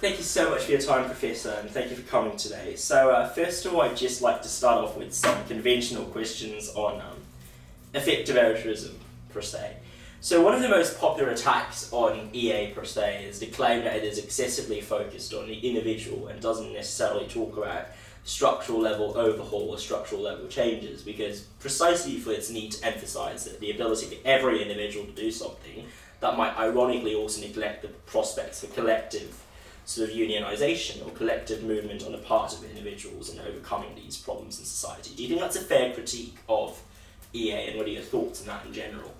Thank you so much for your time, Professor, and thank you for coming today. So, uh, first of all, I'd just like to start off with some conventional questions on um, effective altruism, per se. So, one of the most popular attacks on EA, per se, is the claim that it is excessively focused on the individual and doesn't necessarily talk about structural level overhaul or structural level changes, because precisely for its need to emphasize that the ability for every individual to do something that might ironically also neglect the prospects for collective sort of unionization or collective movement on the part of individuals in overcoming these problems in society. Do you think that's a fair critique of EA and what are your thoughts on that in general?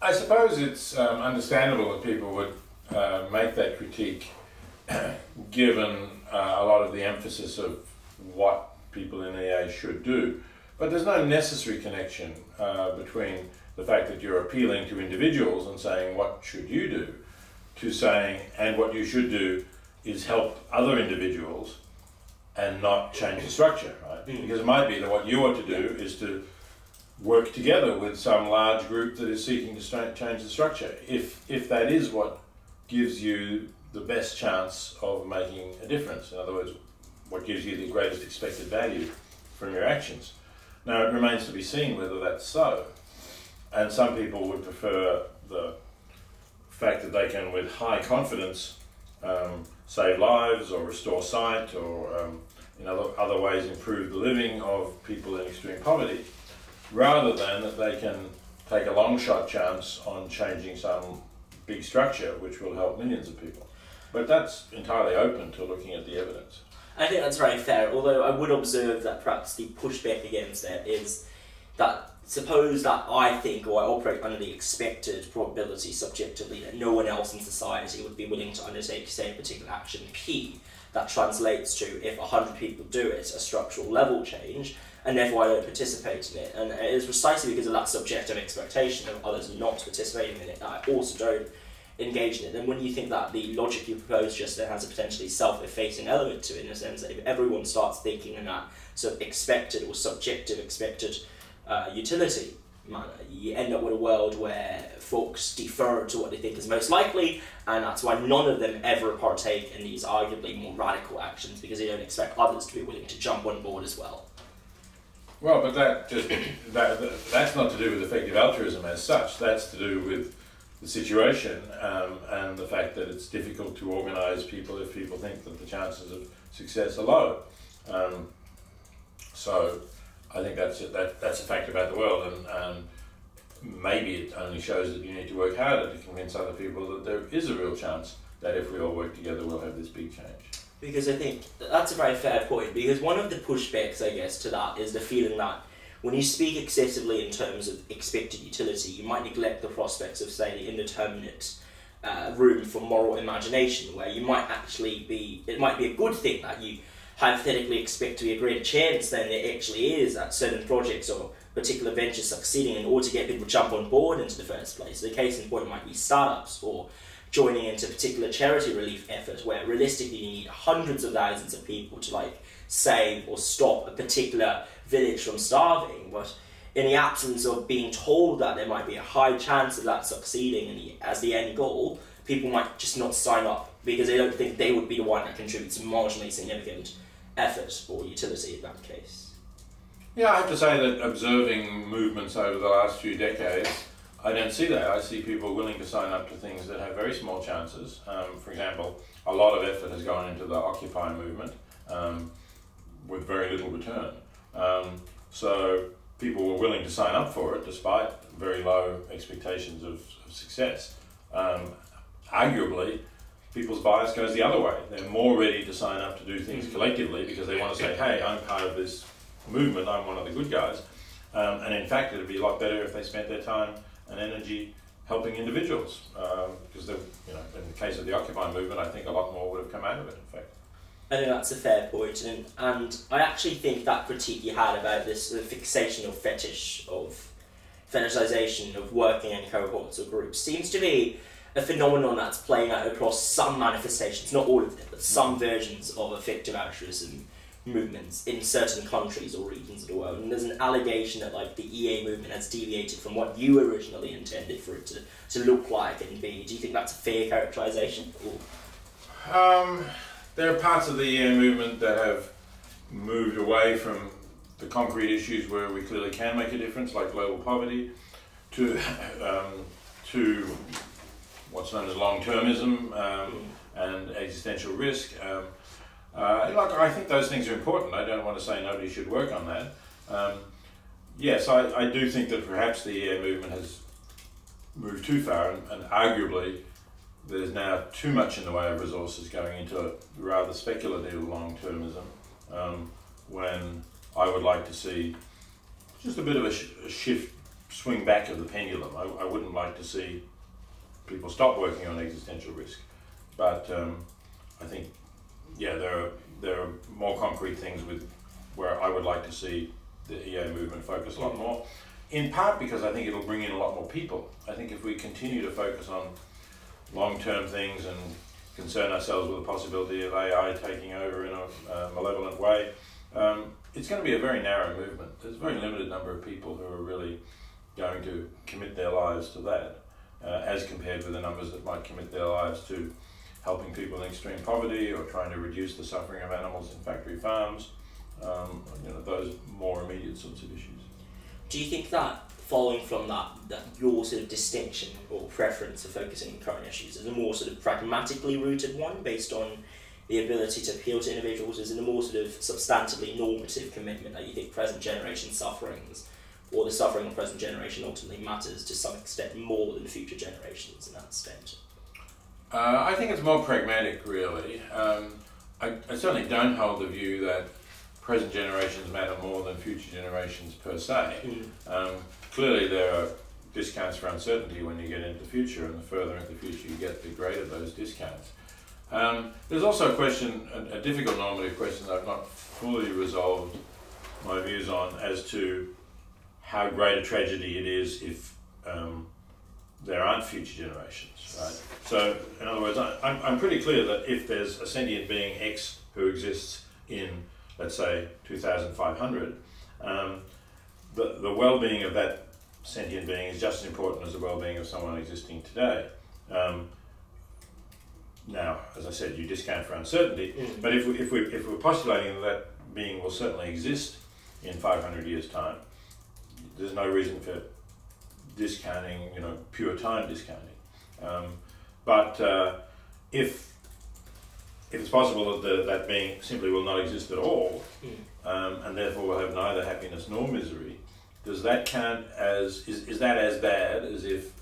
I suppose it's um, understandable that people would uh, make that critique given uh, a lot of the emphasis of what people in EA should do. But there's no necessary connection uh, between the fact that you're appealing to individuals and saying, what should you do, to saying, and what you should do is help other individuals and not change the structure, right? Mm. Because it might be that what you ought to do is to work together with some large group that is seeking to change the structure. If, if that is what gives you the best chance of making a difference, in other words, what gives you the greatest expected value from your actions. Now, it remains to be seen whether that's so. And some people would prefer the fact that they can, with high confidence, um, save lives or restore sight or um, in other, other ways improve the living of people in extreme poverty, rather than that they can take a long shot chance on changing some big structure which will help millions of people. But that's entirely open to looking at the evidence. I think that's very fair, although I would observe that perhaps the pushback against that is that suppose that I think or I operate under the expected probability subjectively that no one else in society would be willing to undertake, say, a particular action P that translates to if 100 people do it, a structural level change, and therefore I don't participate in it. And it is precisely because of that subjective expectation of others not participating in it that I also don't engage in it. And when you think that the logic you propose just then has a potentially self-effacing element to it, in a sense that if everyone starts thinking in that sort of expected or subjective expected uh, utility you end up with a world where folks defer to what they think is most likely, and that's why none of them ever partake in these arguably more radical actions because they don't expect others to be willing to jump on board as well. Well, but that just that, that that's not to do with effective altruism as such. That's to do with the situation um, and the fact that it's difficult to organise people if people think that the chances of success are low. Um, so I think that's a, that that's a fact about the world, and, and maybe it only shows that you need to work harder to convince other people that there is a real chance that if we all work together, we'll have this big change. Because I think that's a very fair point. Because one of the pushbacks, I guess, to that is the feeling that when you speak excessively in terms of expected utility, you might neglect the prospects of, say, the indeterminate uh, room for moral imagination, where you might actually be, it might be a good thing that you hypothetically expect to be a greater chance than there actually is at certain projects or particular ventures succeeding in order to get people to jump on board into the first place. The case in point might be startups or joining into particular charity relief effort where realistically you need hundreds of thousands of people to like save or stop a particular village from starving but in the absence of being told that there might be a high chance of that succeeding the, as the end goal people might just not sign up because they don't think they would be the one that contributes marginally significant effort or utility in that case Yeah, I have to say that observing movements over the last few decades, I don't see that. I see people willing to sign up to things that have very small chances. Um, for example, a lot of effort has gone into the Occupy movement um, with very little return. Um, so people were willing to sign up for it despite very low expectations of, of success. Um, arguably, people's bias goes the other way. They're more ready to sign up to do things collectively because they want to say, hey, I'm part of this movement, I'm one of the good guys. Um, and in fact, it'd be a lot better if they spent their time and energy helping individuals. Um, because, they, you know, in the case of the Occupy movement, I think a lot more would have come out of it, in fact. I think that's a fair point, and, and I actually think that critique you had about this the fixation or fetish of fetishization of working in cohorts or groups seems to be a phenomenon that's playing out across some manifestations, not all of them, but some versions of effective altruism movements in certain countries or regions of the world. And there's an allegation that like the EA movement has deviated from what you originally intended for it to, to look like and be. Do you think that's a fair characterization? Or? Um, there are parts of the EA movement that have moved away from the concrete issues where we clearly can make a difference, like global poverty, to um, to what's known as long-termism um, and existential risk. Um, uh, like I think those things are important. I don't want to say nobody should work on that. Um, yes, I, I do think that perhaps the EA movement has moved too far, and, and arguably there's now too much in the way of resources going into rather speculative long-termism. Um, when I would like to see just a bit of a, sh- a shift, swing back of the pendulum. I, I, wouldn't like to see people stop working on existential risk, but um, I think yeah, there are there are more concrete things with where I would like to see the EA movement focus a lot more. In part because I think it'll bring in a lot more people. I think if we continue to focus on long term things and concern ourselves with the possibility of AI taking over in a uh, malevolent way, um, it's going to be a very narrow movement. There's a very limited number of people who are really going to commit their lives to that, uh, as compared with the numbers that might commit their lives to helping people in extreme poverty or trying to reduce the suffering of animals in factory farms. Um, you know, those more immediate sorts of issues. Do you think that following from that, that your sort of distinction or preference for focusing on current issues is a more sort of pragmatically rooted one based on the ability to appeal to individuals is in a more sort of substantively normative commitment that you think present generation sufferings or the suffering of present generation ultimately matters to some extent more than future generations in that extent? Uh, I think it's more pragmatic, really. Um, I, I certainly don't hold the view that present generations matter more than future generations per se. Mm. Um, clearly, there are discounts for uncertainty when you get into the future, and the further into the future you get, the greater those discounts. Um, there's also a question, a, a, difficult normative question that I've not fully resolved my views on as to how great a tragedy it is if um, there aren't future generations, right? So, in other words, I, I'm, I'm pretty clear that if there's a sentient being X who exists in, let's say, 2500, um, the, the well being of that sentient being is just as important as the well being of someone existing today. Um, now, as I said, you discount for uncertainty, mm. but if, we, if, we, if we're postulating that, that being will certainly exist in 500 years' time, there's no reason for discounting, you know, pure time discounting. Um, but uh, if, if it's possible that the, that being simply will not exist at all, mm. um, and therefore will have neither happiness nor misery, does that count as, is, is that as bad as if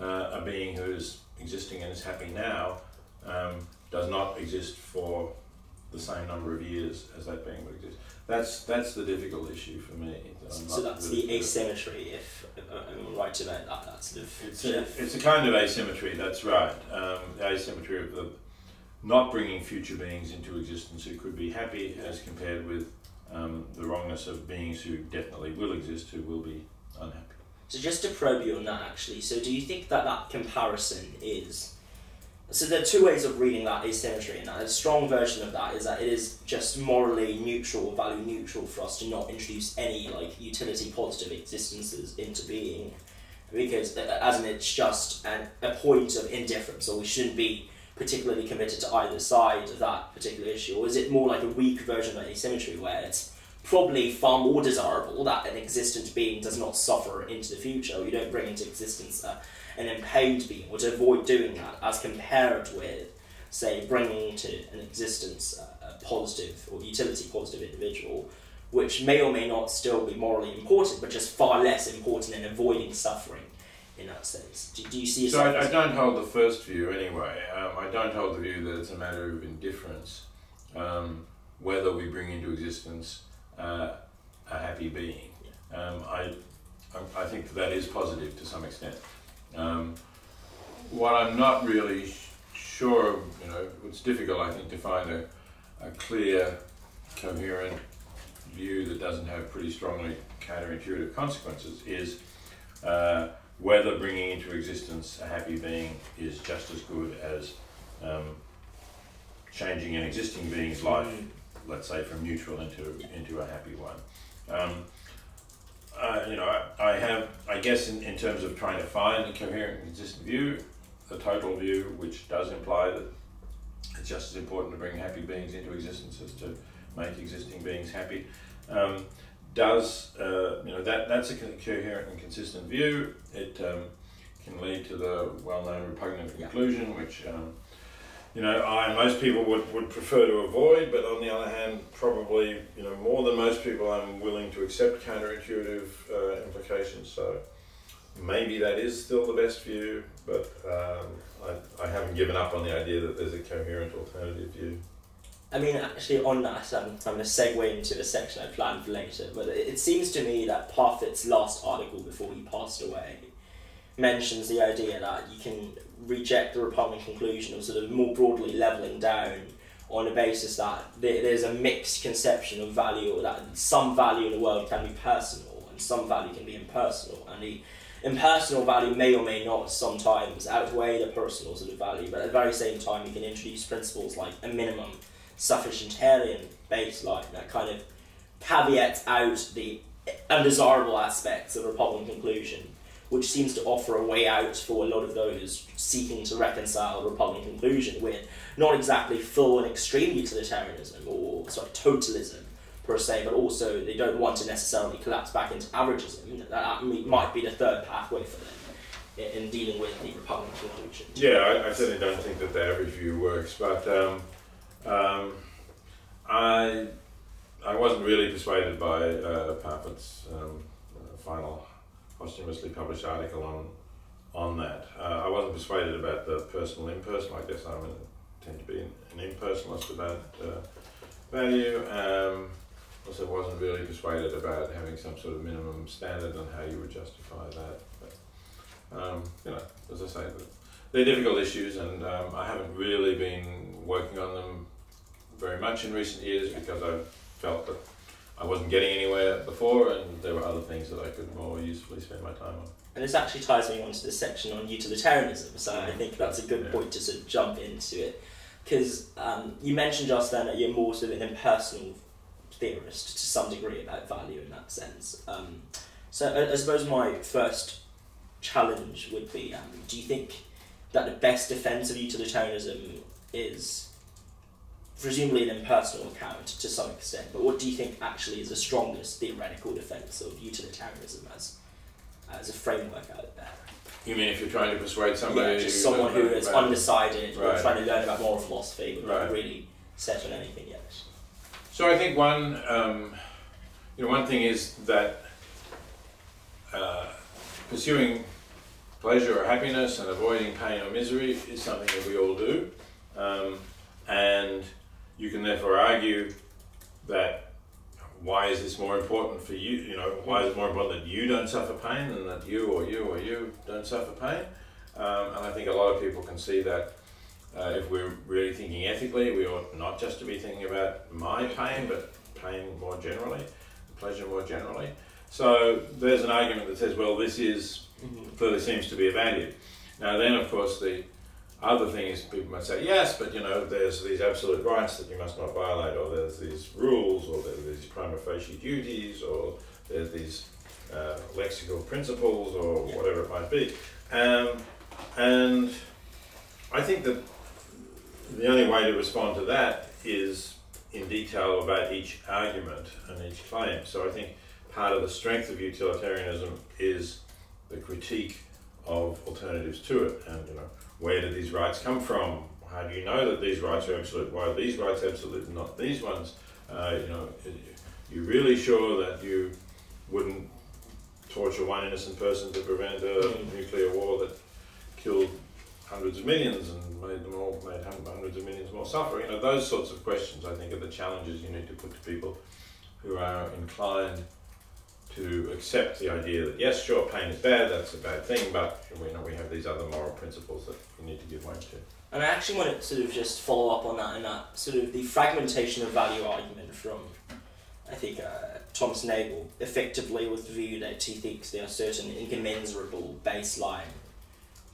uh, a being who is existing and is happy now um, does not exist for the same number of years as that being would exist. That's that's the difficult issue for me. That so that's really the asymmetry. If, I'm right about that, that's sort of it's a, it's a kind of asymmetry. That's right. Um, the asymmetry of the not bringing future beings into existence who could be happy, as compared with um, the wrongness of beings who definitely will exist who will be unhappy. So just to probe you on that, actually. So do you think that that comparison is so there are two ways of reading that asymmetry, and a strong version of that is that it is just morally neutral, value neutral for us to not introduce any like utility positive existences into being, because as in it's just an, a point of indifference, or we shouldn't be particularly committed to either side of that particular issue, or is it more like a weak version of asymmetry where it's probably far more desirable that an existent being does not suffer into the future, or you don't bring into existence a an impaid being, or to avoid doing that, as compared with, say, bringing into an existence a, a positive or utility positive individual, which may or may not still be morally important, but just far less important in avoiding suffering in that sense. Do, do you see? So I, I, don't hold the first view anyway. Um, I don't hold the view that it's a matter of indifference um, whether we bring into existence uh, a happy being. Yeah. Um, I, I think that, that is positive to some extent. Um, what I'm not really sure, you know, it's difficult, I think, to find a, a clear, coherent view that doesn't have pretty strongly counterintuitive consequences is uh, whether bringing into existence a happy being is just as good as um, changing an existing being's life, mm. let's say from neutral into into a happy one. Um, uh, you know, I, I, have, I guess, in, in terms of trying to find a coherent, consistent view, a total view, which does imply that it's just as important to bring happy beings into existence as to make existing beings happy. Um, does uh, you know that that's a coherent and consistent view? It um, can lead to the well-known repugnant conclusion, which um, you know I most people would, would prefer to avoid, but on the other hand, probably you know more than most people, I'm willing to accept counterintuitive uh, implications. So maybe that is still the best view, but um, I, I haven't given up on the idea that there's a coherent alternative view. I mean, actually, on that, um, I'm going to segue into a section I planned for later, but it, it seems to me that Parfit's last article before he passed away mentions the idea that you can reject the Repugnant conclusion of sort of more broadly levelling down on the basis that there's a mixed conception of value, or that some value in the world can be personal and some value can be impersonal, and the impersonal value may or may not sometimes outweigh the personal sort of value, but at the very same time, you can introduce principles like a minimum sufficientarian baseline that kind of caveats out the undesirable aspects of Repugnant conclusion, which seems to offer a way out for a lot of those seeking to reconcile Repugnant conclusion with not exactly full and extreme utilitarianism or sort of totalism per se, but also they don't want to necessarily collapse back into averagism. That might be the third pathway for them in, in dealing with the Repugnant conclusion. Yeah, I, I, certainly don't think that the average view works, but um, um, I I wasn't really persuaded by uh, um, uh, final posthumously published article on on that. Uh, I wasn't persuaded about the personal impersonal. I guess I tend to be an, an impersonalist about uh, value. Um, also, wasn't really persuaded about having some sort of minimum standard on how you would justify that. But um, you know, as I say, they're difficult issues, and um, I haven't really been working on them very much in recent years because I felt that I wasn't getting anywhere before, and there were other things that I could more usefully spend my time on. And this actually ties me onto the section on utilitarianism, so I think that's a good yeah. point to sort of jump into it. Because um, you mentioned just then that you're more sort of an impersonal theorist to some degree about value in that sense. Um, so I, I, suppose my first challenge would be um, do you think that the best defense of utilitarianism is presumably an impersonal account to some extent, but what do you think actually is the strongest theoretical defense of utilitarianism as, as a framework out there? You mean if you're trying to persuade somebody? Yeah, just someone who is undecided right. or trying to learn about moral philosophy but right. not really set on anything yet. So I think one, um, you know, one thing is that uh, pursuing pleasure or happiness and avoiding pain or misery is something that we all do. Um, and you can therefore argue that why is this more important for you? You know, why is it more important that you don't suffer pain than that you or you or you don't suffer pain? Um, and I think a lot of people can see that uh, if we're really thinking ethically, we ought not just to be thinking about my pain, but pain more generally, pleasure more generally. So there's an argument that says, well, this is mm-hmm. clearly seems to be a value. Now, then, of course, the other things people might say, yes, but you know, there's these absolute rights that you must not violate, or there's these rules, or there's these prima facie duties, or there's these uh, lexical principles, or yeah. whatever it might be. Um, and I think that the only way to respond to that is in detail about each argument and each claim. So I think part of the strength of utilitarianism is the critique of alternatives to it, and you know, where do these rights come from? How do you know that these rights are absolute? Why are these rights absolute and not these ones? Uh, you know, you really sure that you wouldn't torture one innocent person to prevent a nuclear war that killed hundreds of millions and made them all made hundreds of millions more suffer. You know, those sorts of questions I think are the challenges you need to put to people who are inclined to accept the idea that yes, sure, pain is bad, that's a bad thing, but we know we have these other moral principles that we need to give way to. And I actually want to sort of just follow up on that and that sort of the fragmentation of value argument from, I think, uh, Thomas Nagel effectively with the view that he thinks there are certain incommensurable baseline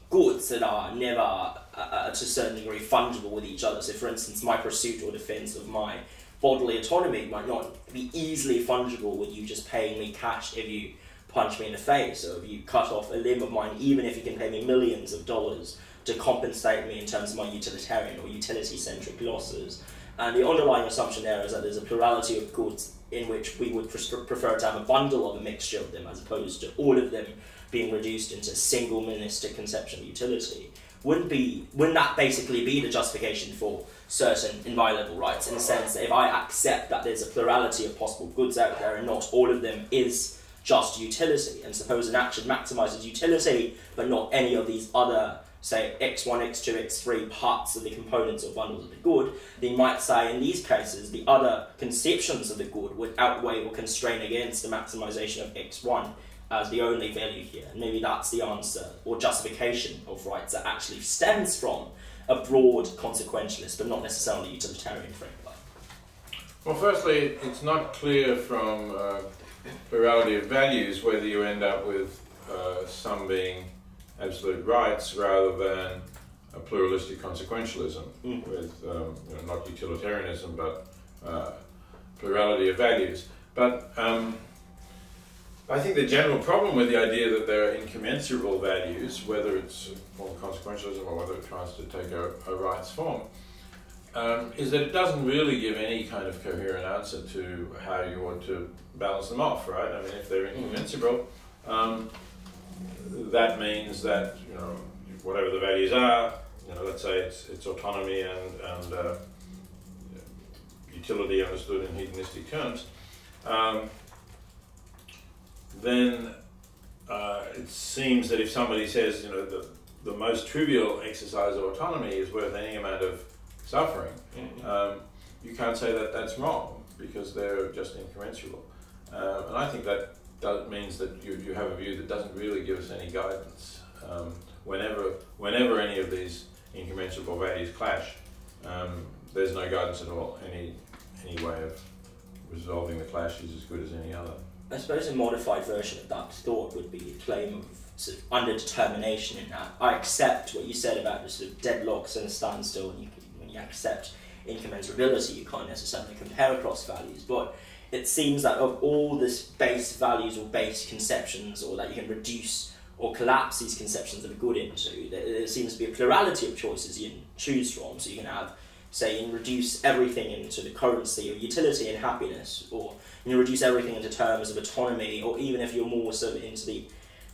goods that are never, uh, uh, to a certain degree, fungible with each other. So, for instance, my pursuit or defense of my bodily autonomy might not be easily fungible with you just paying me cash if you punch me in the face or if you cut off a limb of mine, even if you can pay me millions of dollars to compensate me in terms of my utilitarian or utility centric losses. And the underlying assumption there is that there's a plurality of goods in which we would prefer to have a bundle of a mixture of them as opposed to all of them being reduced into a single monistic conception of utility. Wouldn't be wouldn't that basically be the justification for certain inviolable rights in the sense that if I accept that there's a plurality of possible goods out there and not all of them is just utility, and suppose an action maximizes utility but not any of these other say x1, x2, x3 parts of the components or bundles of the good, then might say in these cases the other conceptions of the good would outweigh or constrain against the maximization of x1 as the only value here. maybe that's the answer or justification of rights that actually stems from a broad consequentialist but not necessarily utilitarian framework. Well, firstly, it's not clear from uh, plurality of values whether you end up with uh, some being absolute rights rather than a pluralistic consequentialism mm. with um, you know, not utilitarianism but uh, plurality of values. But um, I think the general problem with the idea that there are incommensurable values, whether it's form consequentialism or whether it tries to take a, a rights form, um, is that it doesn't really give any kind of coherent answer to how you want to balance them off, right? I mean, if they're mm. incommensurable, um, that means that you know whatever the values are, you know, let's say it's, it's autonomy and, and uh, utility understood in hedonistic terms, um, then uh, it seems that if somebody says, you know, the, the most trivial exercise of autonomy is worth any amount of suffering, mm-hmm. um, you can't say that that's wrong because they're just incommensurable. Uh, and I think that does, means that you, you have a view that doesn't really give us any guidance. Um, whenever, whenever any of these incommensurable values clash, um, there's no guidance at all. Any, any way of resolving the clash is as good as any other. I suppose a modified version of that thought would be a claim of sort of underdetermination in that. I accept what you said about the sort of deadlocks and a standstill, and you, when you accept incommensurability, you can't necessarily compare across values, but it seems that of all these base values or base conceptions, or that you can reduce or collapse these conceptions of good into, there seems to be a plurality of choices you can choose from. So you can have, say, reduce everything into the currency of utility and happiness, or you reduce everything into terms of autonomy, or even if you're more sort of into the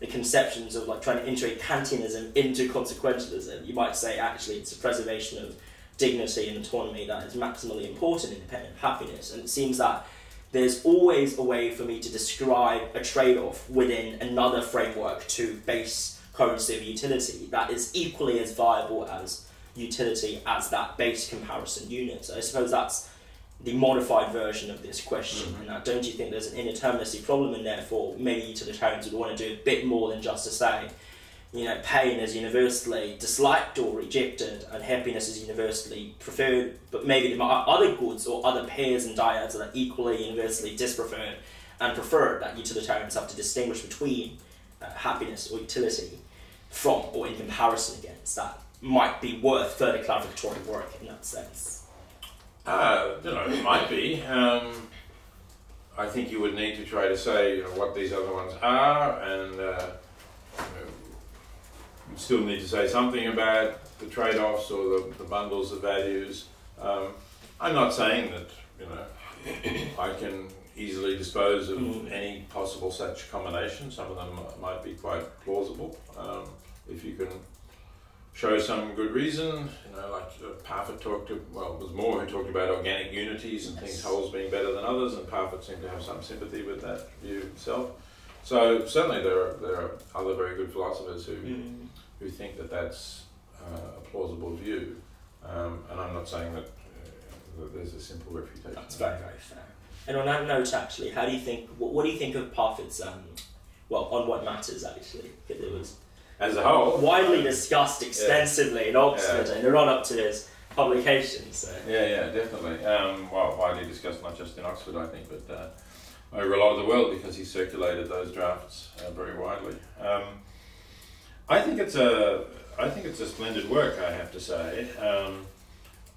the conceptions of like trying to integrate Kantianism into consequentialism, you might say actually it's a preservation of dignity and autonomy that is maximally important in happiness. And it seems that there's always a way for me to describe a trade off within another framework to base currency of utility that is equally as viable as utility as that base comparison unit. So I suppose that's the modified version of this question. Mm-hmm. Now, don't you think there's an indeterminacy problem, and therefore maybe utilitarians would want to do a bit more than just to say you know, pain is universally disliked or rejected, and happiness is universally preferred. But maybe there are other goods or other pairs and dyads that are equally universally dispreferred and preferred. That utilitarians have to distinguish between uh, happiness or utility from or in comparison against. That might be worth further clarificatory work in that sense. Uh, you know, it might be. Um, I think you would need to try to say you know, what these other ones are and. Uh, you still need to say something about the trade-offs or the, the bundles of values. Um, I'm not saying that you know I can easily dispose of mm. any possible such combination. Some of them might be quite plausible um, if you can show some good reason. You know, like uh, Parfit talked to well, it was Moore who talked about organic unities and yes. things wholes being better than others, and Parfit seemed to have some sympathy with that view himself. So certainly there are, there are other very good philosophers who mm. who think that that's uh, a plausible view, um, and I'm not saying that, uh, that, there's a simple refutation. That's very very fair. And on that note, actually, how do you think? What, what do you think of Parfit's? Um, well, on what matters actually, because it was as a whole widely discussed extensively yeah. in Oxford yeah. in the run up to his publication. So yeah, yeah, definitely. Um, well, widely discussed not just in Oxford, I think, but. Uh, over a lot of the world because he circulated those drafts uh, very widely. Um, I think it's a I think it's a splendid work. I have to say. Um,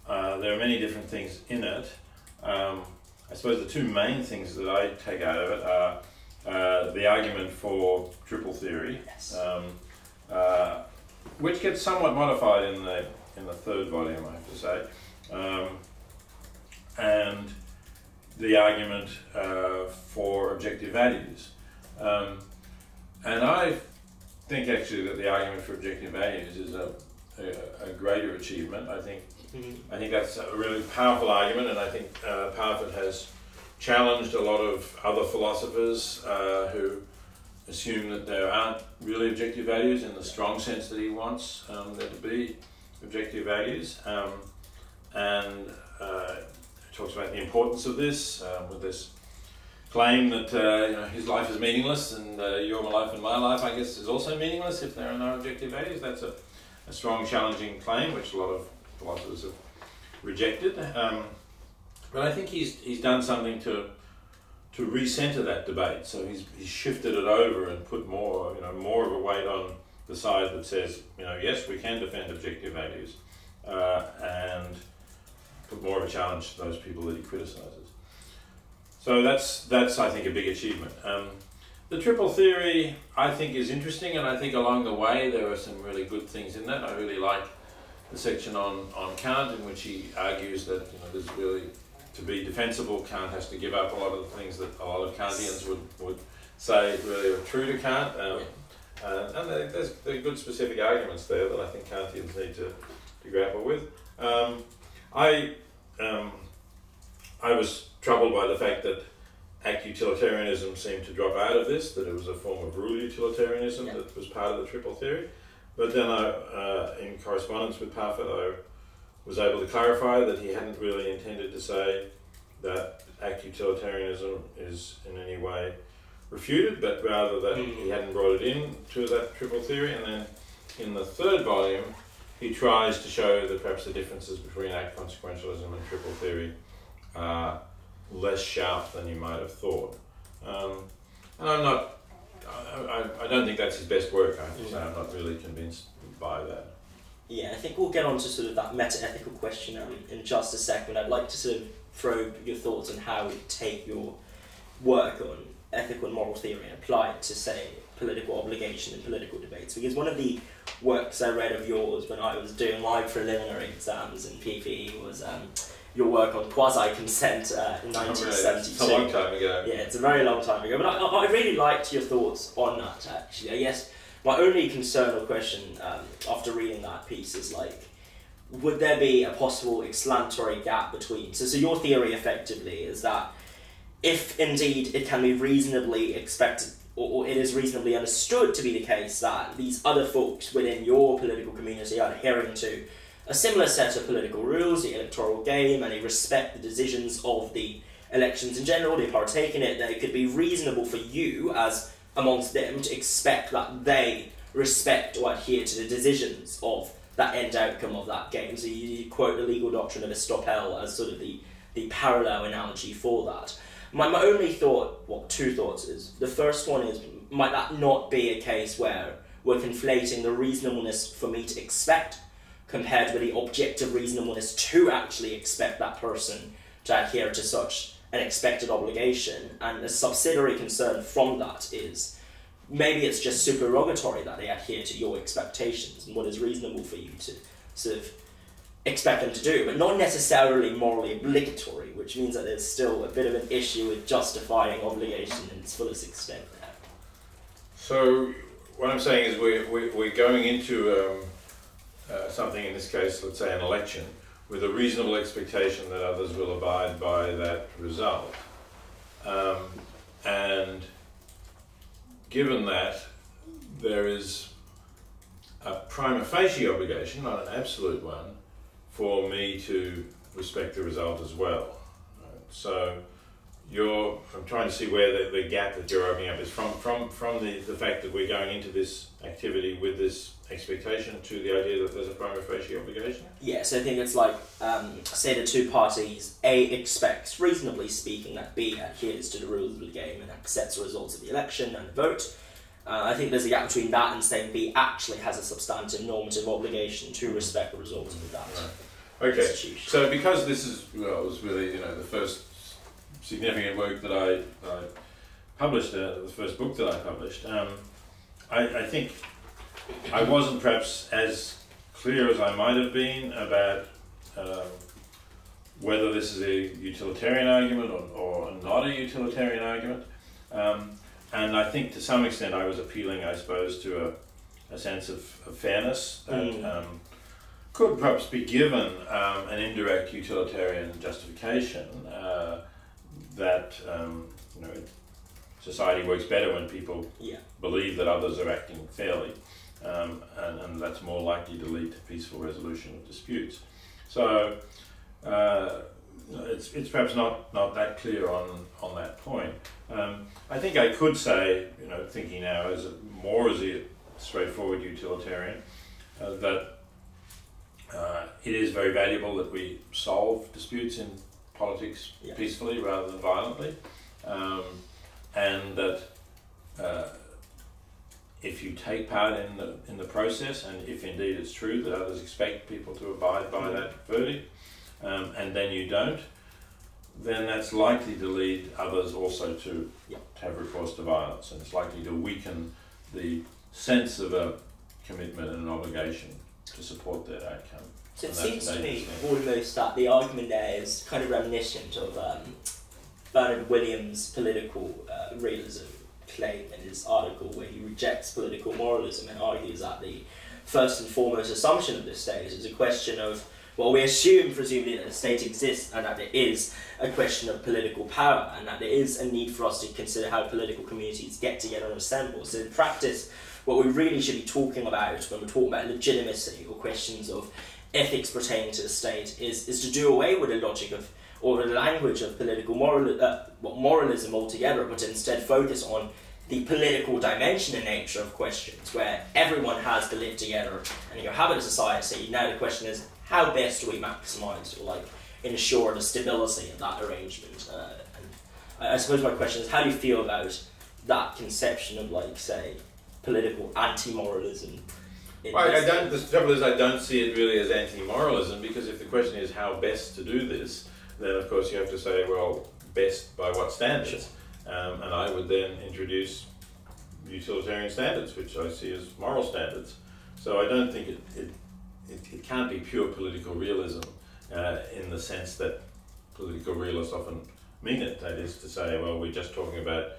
uh, there are many different things in it. Um, I suppose the two main things that I take out of it are uh, the argument for triple theory. Yes. Uh, which gets somewhat modified in the in the third volume, I have to say, um, and the argument uh, for objective values. Um, and I think actually that the argument for objective values is a, a, a greater achievement. I think Mm-hmm. I think that's a really powerful argument, and I think uh, Parfit has challenged a lot of other philosophers uh, who assume that there aren't really objective values in the strong sense that he wants um, there to be objective values. Um, and uh, talks about the importance of this uh, with this claim that uh, you know, his life is meaningless and uh, your life and my life, I guess, is also meaningless if there are no objective values. That's a, a strong, challenging claim, which a lot of philosophers have rejected. Um, but I think he's, he's done something to to recenter that debate. So he's, he's shifted it over and put more you know more of a weight on the side that says you know yes we can defend objective values uh, and put more of a challenge to those people that he criticises. So that's that's I think a big achievement. Um, the triple theory I think is interesting, and I think along the way there are some really good things in that. I really like the section on, on Kant in which he argues that you know there's really to be defensible, Kant has to give up a lot of the things that a lot of Kantians would, would say really are true to Kant. Um, uh, and there- there's there are good specific arguments there that I think Kantians need to, to grapple with. Um, I um, I was troubled by the fact that act utilitarianism seemed to drop out of this, that it was a form of rule utilitarianism Yeah. that was part of the triple theory. But then, I, uh, in correspondence with Parfit, I was able to clarify that he hadn't really intended to say that act utilitarianism is in any way refuted, but rather that he hadn't brought it in to that triple theory. And then in the third volume, he tries to show that perhaps the differences between act consequentialism and triple theory are less sharp than you might have thought. Um, and I'm not, I, I, I don't think that's his best work, I have to say. I'm not really convinced by that. Yeah, I think we'll get on to sort of that meta-ethical question um, in just a second. I'd like to sort of probe your thoughts on how you take your work on ethical and moral theory and apply it to, say, political obligation and political debates. Because one of the works I read of yours when I was doing my preliminary exams in PPE was um, your work on quasi-consent uh, in It's a 1972. long time ago. Yeah, it's a very long time ago, but I, I I really liked your thoughts on that. Actually, I guess my only concern or question um, after reading that piece is like, would there be a possible explanatory gap between? So, so your theory effectively is that if indeed it can be reasonably expected or, it is reasonably understood to be the case that these other folks within your political community are adhering to a similar set of political rules, the electoral game, and they respect the decisions of the elections in general, they partake in it, then it could be reasonable for you as amongst them to expect that they respect or adhere to the decisions of that end outcome of that game. So you, you quote the legal doctrine of Estoppel as sort of the, the parallel analogy for that. My, my only thought, well, two thoughts is the first one is might that not be a case where we're conflating the reasonableness for me to expect compared with the objective reasonableness to actually expect that person to adhere to such an expected obligation. And a subsidiary concern from that is maybe it's just supererogatory that they adhere to your expectations and what is reasonable for you to sort of expect them to do, but not necessarily morally obligatory, which means that there's still a bit of an issue with justifying obligation in its fullest extent there. So what I'm saying is we're, we're, going into um, uh, something, in this case, let's say an election, with a reasonable expectation that others will abide by that result. Um, and given that, there is a prima facie obligation, not an absolute one, for me to respect the result as well. So you're I'm trying to see where the, the gap that you're opening up is from from from the, the fact that we're going into this activity with this expectation to the idea that there's a prima facie obligation. Yes, I think it's like, um, say the two parties, A expects, reasonably speaking, that B adheres to the rules of the game and accepts the results of the election and the vote. Uh, I think there's a gap between that and saying B actually has a substantive normative obligation to respect the results of that Right. Okay. So because this is well, it was really you know the first significant work that I, I published, uh, the first book that I published. Um, I, I think I wasn't perhaps as clear as I might have been about um, whether this is a utilitarian argument or, or not a utilitarian argument. Um, and I think to some extent I was appealing, I suppose, to a, a sense of, of fairness that Mm. um, could perhaps be given um, an indirect utilitarian justification uh, that um, you know society works better when people Yeah. believe that others are acting fairly, um, and, and that's more likely to lead to peaceful resolution of disputes. So uh, it's, it's perhaps not, not that clear on, on that point. Um, I think I could say, you know, thinking now as a, more as a straightforward utilitarian, uh, that uh, it is very valuable that we solve disputes in politics Yeah. peacefully rather than violently, um, and that uh, if you take part in the in the process, and if indeed it's true that others expect people to abide by that verdict, um, and then you don't, then that's likely to lead others also to, Yeah. to have recourse to violence, and it's likely to weaken the sense of a commitment and an obligation to support that outcome. So it seems to me almost that the argument there is kind of reminiscent of um, Bernard Williams' political uh, realism claim in his article where he rejects political moralism and argues that the first and foremost assumption of this state is a question of well, we assume presumably that the state exists and that it is a question of political power and that there is a need for us to consider how political communities get together and assemble. So in practice, what we really should be talking about when we're talking about legitimacy or questions of ethics pertaining to the state is, is to do away with the logic of or the language of political moral, uh, moralism altogether, but instead focus on the political dimension and nature of questions where everyone has to live together and you have a society. Now the question is how best do we maximise or like ensure the stability of that arrangement? Uh, and I suppose my question is how do you feel about that conception of like say political anti-moralism? Well, I don't. The trouble is, I don't see it really as anti-moralism because if the question is how best to do this, then of course you have to say, well, best by what standards? Um, and I would then introduce utilitarian standards, which I see as moral standards. So I don't think it it, it, it can't be pure political realism uh, in the sense that political realists often mean it. That is to say, well, we're just talking about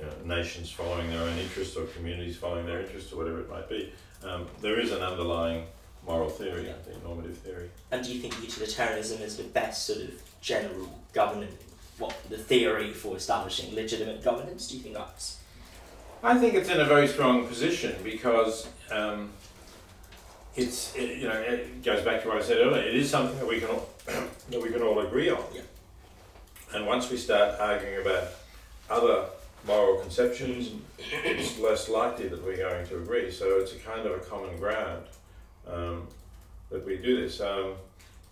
you know, nations following their own interests or communities following their interests or whatever it might be. Um, there is an underlying moral theory, I think, normative theory. And do you think utilitarianism is the best sort of general governance, what the theory for establishing legitimate governance? Do you think that's I think it's in a very strong position because um, it's it, you know it goes back to what I said earlier. It is something that we can all that we can all agree on. Yeah. And once we start arguing about other moral conceptions, it's less likely that we're going to agree. So it's a kind of a common ground um, that we do this. Um,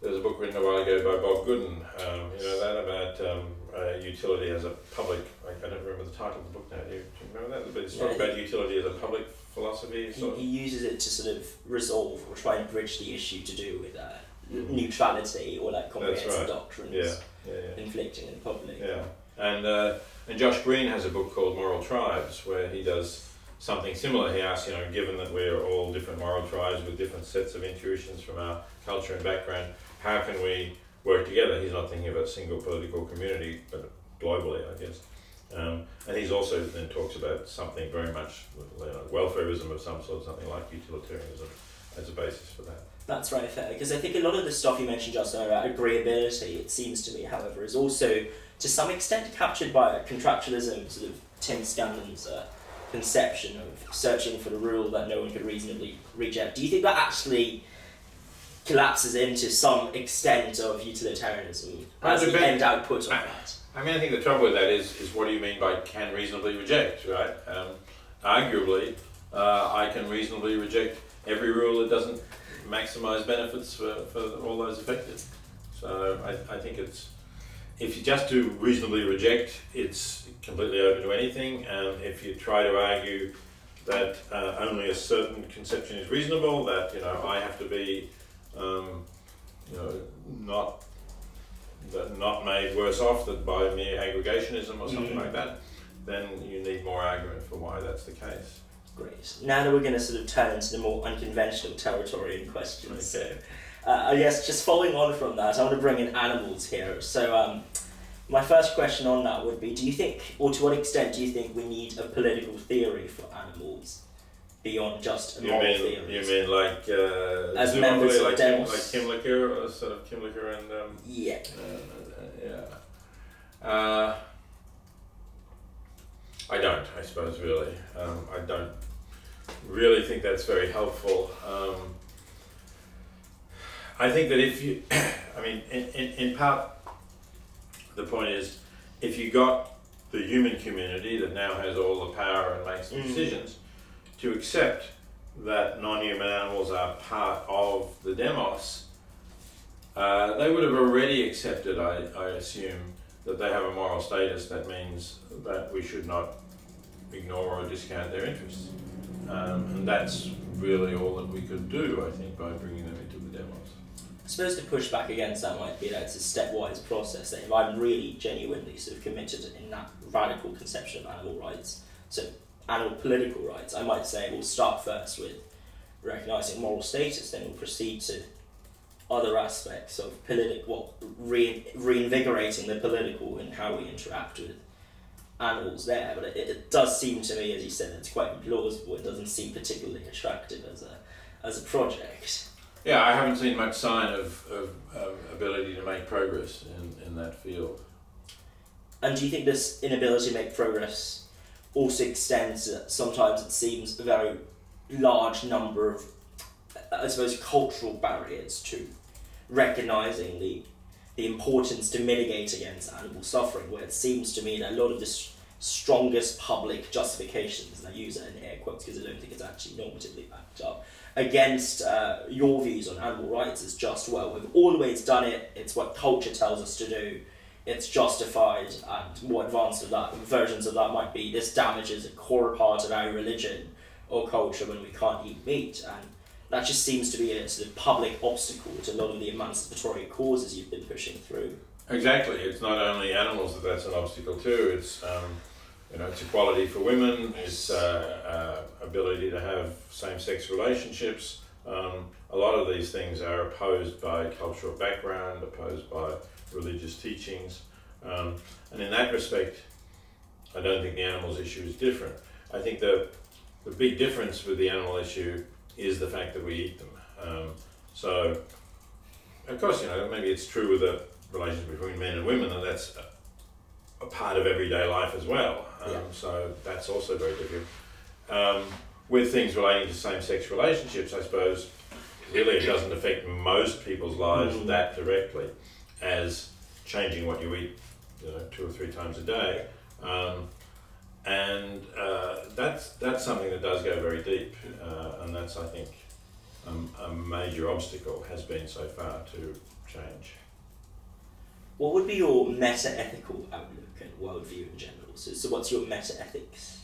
there's a book written a while ago by Bob Goodin, um, you know that about um, uh, utility as a public. I, I don't remember the title of the book now. Do you, do you remember that? But it's Yeah, talking about utility as a public philosophy. he, he uses it to sort of resolve or try and bridge the issue to do with uh, Mhm. neutrality or like comprehensive right. doctrines Yeah, yeah, yeah. inflicting in the public. Yeah, and uh, and Josh Greene has a book called Moral Tribes where he does something similar. He asks, you know, given that we're all different moral tribes with different sets of intuitions from our culture and background, how can we work together? He's not thinking of a single political community, but globally, I guess. Um, and he's also then talks about something very much you know, welfarism of some sort, something like utilitarianism as a basis for that. That's right, fair. Because I think a lot of the stuff you mentioned just now about agreeability, it seems to me, however, is also to some extent captured by contractualism, sort of Tim Scanlon's uh, conception of searching for the rule that no one could reasonably reject. Do you think that actually collapses into some extent of utilitarianism as the end output of I- that? I mean, I think the trouble with that is, is what do you mean by can reasonably reject, right? Um, arguably, uh, I can reasonably reject every rule that doesn't maximise benefits for, for all those affected. So I, I think it's, if you just do reasonably reject, it's completely open to anything. And if you try to argue that uh, only a certain conception is reasonable, that, you know, I have to be, um, you know, not that not made worse off that by mere aggregationism or something Mhm. like that, then you need more argument for why that's the case. Great. Now that we're going to sort of turn into the more unconventional territory in questions. So, uh, I guess just following on from that, I want to bring in animals here. So, um, my first question on that would be: Do you think, or to what extent do you think we need a political theory for animals beyond just a You moral mean theory? you mean like uh, As members of like Kim, Demos. like Kymlicka, or sort of Kymlicka and um, Yeah. uh, yeah. Uh, I don't. I suppose really. Um, I don't really think that's very helpful. Um, I think that if you, I mean, in, in, in part, the point is, if you got the human community that now has all the power and makes the Mm. decisions, to accept that non-human animals are part of the demos, uh, they would have already accepted, I, I assume, that they have a moral status that means that we should not ignore or discount their interests. Um, and that's really all that we could do, I think, by bringing I suppose to push back against that might be that it's a stepwise process. That if I'm really genuinely sort of committed in that radical conception of animal rights, so animal political rights, I might say we'll start first with recognizing moral status, then we'll proceed to other aspects of political, re- reinvigorating the political and how we interact with animals there. But it, it does seem to me, as you said, it's quite implausible. It doesn't seem particularly attractive as a as a project. Yeah, I haven't seen much sign of, of, of ability to make progress in, in that field. And do you think this inability to make progress also extends to sometimes it seems a very large number of, I suppose, cultural barriers to recognizing the the importance to mitigate against animal suffering, where it seems to me that a lot of the s- strongest public justifications, and I use it in air quotes because I don't think it's actually normatively backed up, against uh, your views on animal rights is just, well, we've always done it, it's what culture tells us to do, it's justified, and more advanced of that versions of that might be this damages a core part of our religion or culture when we can't eat meat, and that just seems to be a sort of public obstacle to a lot of the emancipatory causes you've been pushing through. Exactly. It's not only animals that that's an obstacle to. It's um, you know, it's equality for women. It's uh, uh, ability to have same-sex relationships. Um, a lot of these things are opposed by cultural background, opposed by religious teachings, um, and in that respect, I don't think the animals issue is different. I think the the big difference with the animal issue is the fact that we eat them. Um, so, of course, you know, maybe it's true with the relationship between men and women, and that's a, a part of everyday life as well. Um, Yeah. So that's also very different. Um, with things relating to same-sex relationships, I suppose, really it doesn't affect most people's lives Mm. that directly as changing what you eat, you know, two or three times a day. Um, and uh, that's that's something that does go very deep, uh, and that's I think um, a major obstacle has been so far to change. What would be your meta ethical outlook and worldview in general? So, so what's your meta ethics?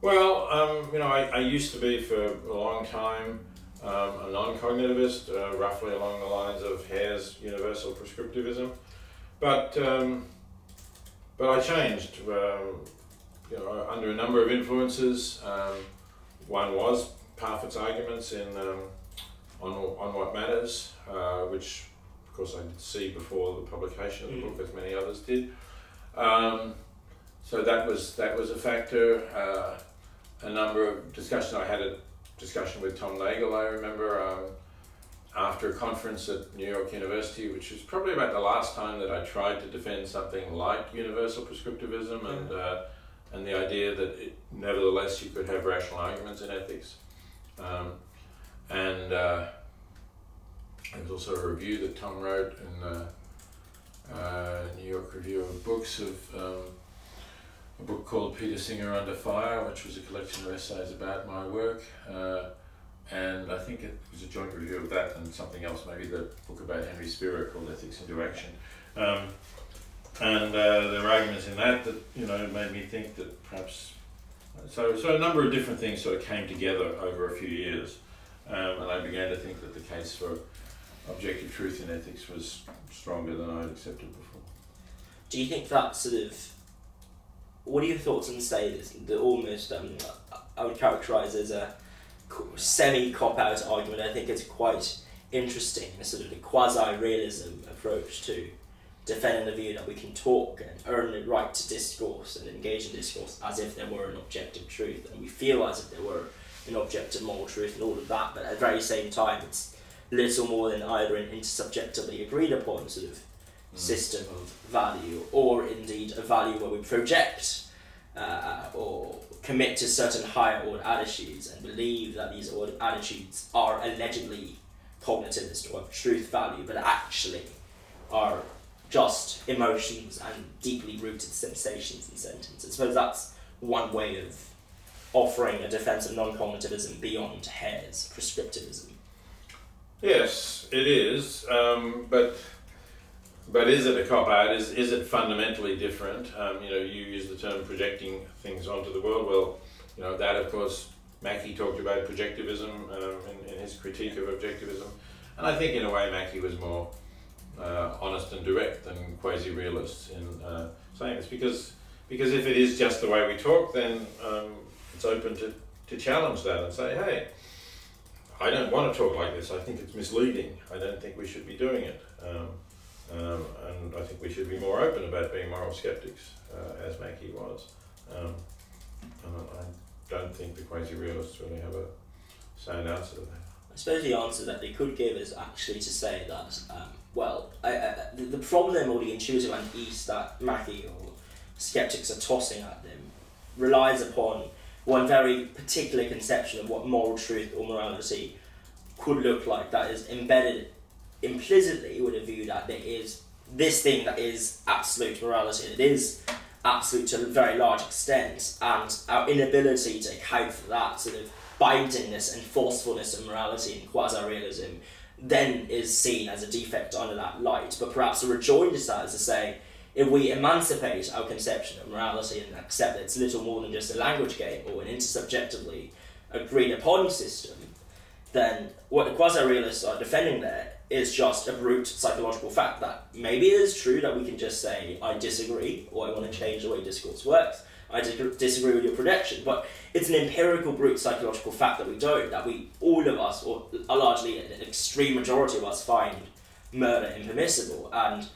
Well, um, you know, I, I used to be for a long time um, a non-cognitivist, uh, roughly along the lines of Hare's universal prescriptivism, but um, but I changed. Um, you know, under a number of influences. Um, one was Parfit's arguments in um, on on what matters, uh, which of course I did see before the publication of the book, as many others did. Um, so that was that was a factor. Uh, a number of discussions. I had a discussion with Tom Nagel. I remember um, after a conference at New York University, which was probably about the last time that I tried to defend something like universal prescriptivism and uh, and the idea that it, nevertheless you could have rational arguments in ethics. Um, and uh, there was also a review that Tom wrote in uh, uh, New York Review of Books of um, a book called Peter Singer Under Fire, which was a collection of essays about my work. Uh, and I think it was a joint review of that and something else, maybe the book about Henry Spira called Ethics into Action. Um, and uh, there were arguments in that that you know made me think that perhaps so so a number of different things sort of came together over a few years, um, and I began to think that the case for objective truth in ethics was stronger than I had accepted before. Do you think that sort of what are your thoughts on this the almost um, I would characterize as a semi cop out argument. I think it's quite interesting, a sort of quasi realism approach to defending the view that we can talk and earn the right to discourse and engage in discourse as if there were an objective truth, and we feel as if there were an objective moral truth and all of that, but at the very same time, it's little more than either an intersubjectively agreed upon sort of. System of value, or indeed a value where we project uh, or commit to certain higher order attitudes and believe that these order attitudes are allegedly cognitivist or of truth value, but actually are just emotions and deeply rooted sensations and sentiments. I suppose that's one way of offering a defense of non-cognitivism beyond Hare's prescriptivism. Yes, it is, um, but but is it a cop out? Is is it fundamentally different? Um, you know, you use the term projecting things onto the world. Well, you know that of course Mackie talked about projectivism um, in, in his critique of objectivism, and I think in a way Mackie was more uh, honest and direct than quasi realists in uh, saying this because because if it is just the way we talk, then um, it's open to, to challenge that and say, hey, I don't want to talk like this. I think it's misleading. I don't think we should be doing it. Um, um, and I think we should be more open about being moral skeptics, uh, as Mackie was. Um, I don't think the quasi-realists really have a sound answer to that. I suppose the answer that they could give is actually to say that um, well, I, I, the, the problem or the intuitive unease that Mackie or skeptics are tossing at them relies upon one very particular conception of what moral truth or morality could look like that is embedded implicitly with a view that there is this thing that is absolute morality. It is absolute to a very large extent, and our inability to account for that sort of bindingness and forcefulness of morality in quasi realism then is seen as a defect under that light. But perhaps a rejoinder to that is to say, if we emancipate our conception of morality and accept that it's little more than just a language game or an intersubjectively agreed upon system, then what the quasi realists are defending there is just a brute psychological fact that maybe it is true that we can just say, I disagree or I want to change the way discourse works. I disagree with your prediction, but it's an empirical brute psychological fact that we don't, that we, all of us, or a largely an extreme majority of us, find murder impermissible. And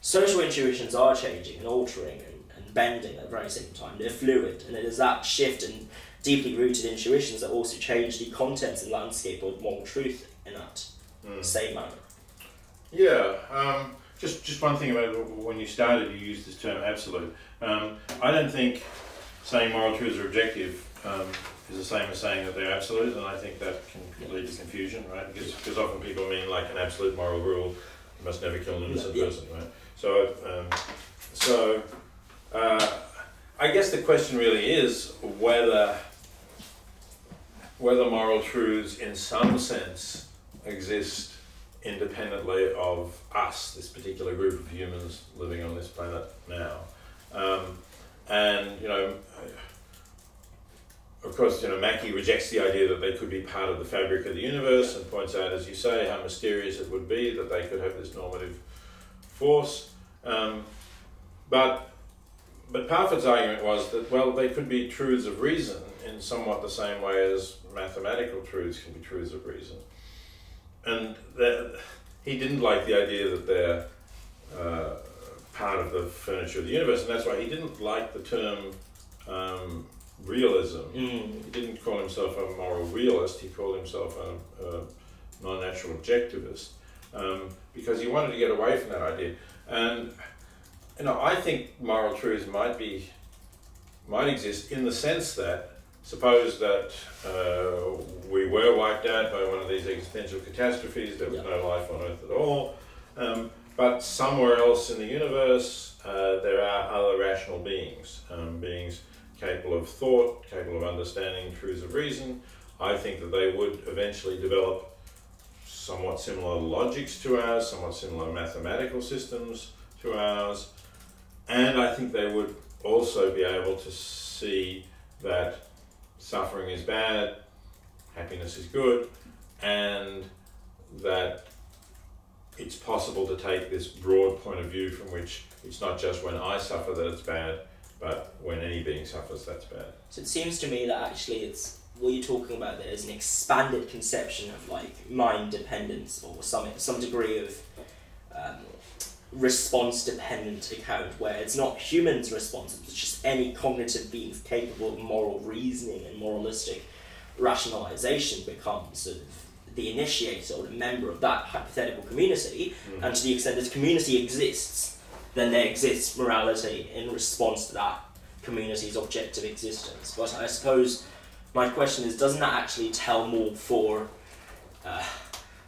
social intuitions are changing and altering and, and bending at the very same time. They're fluid, and it is that shift in deeply rooted intuitions that also change the contents and landscape of moral truth in that mm. same manner. Yeah, um, just just one thing about when you started, you used this term absolute. Um, I don't think saying moral truths are objective um, is the same as saying that they're absolute, and I think that can lead to confusion, right? Because, because often people mean like an absolute moral rule, you must never kill an innocent person, right? So, um, so uh, I guess the question really is whether whether moral truths, in some sense, exist independently of us, this particular group of humans living on this planet now. Um, and, you know, of course, you know, Mackie rejects the idea that they could be part of the fabric of the universe and points out, as you say, how mysterious it would be that they could have this normative force. Um, but but Parfit's argument was that, well, they could be truths of reason in somewhat the same way as mathematical truths can be truths of reason. And he didn't like the idea that they're uh, part of the furniture of the universe, and that's why he didn't like the term um, realism. Mm. He didn't call himself a moral realist, he called himself a, a non natural objectivist um, because he wanted to get away from that idea. And you know, I think moral truths might be might exist in the sense that suppose that uh, we were wiped out by one of these existential catastrophes, there was yeah. no life on Earth at all. Um, but somewhere else in the universe, uh, there are other rational beings, um, beings capable of thought, capable of understanding truths of reason. I think that they would eventually develop somewhat similar logics to ours, somewhat similar mathematical systems to ours, and I think they would also be able to see that suffering is bad, happiness is good, and that it's possible to take this broad point of view from which it's not just when I suffer that it's bad, But when any being suffers, that's bad. So it seems to me that actually it's what you're talking about there is an expanded conception of like mind dependence or some some degree of um, response dependent account where it's not humans' responses, it's just any cognitive beings capable of moral reasoning and moralistic rationalization becomes sort of the initiator or the member of that hypothetical community, Mm. and to the extent this community exists, then there exists morality in response to that community's objective existence. But I suppose my question is, doesn't that actually tell more for uh,